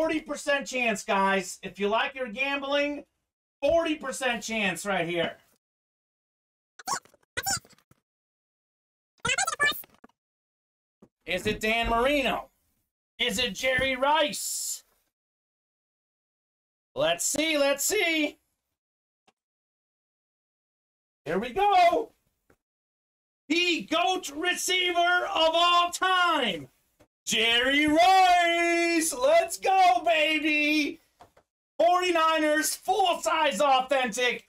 40% chance, guys. If you like your gambling, 40% chance right here. Is it Dan Marino? Is it Jerry Rice? Let's see, let's see. Here we go. The GOAT receiver of all time, Jerry Rice. Let's go, baby. 49ers, full size authentic,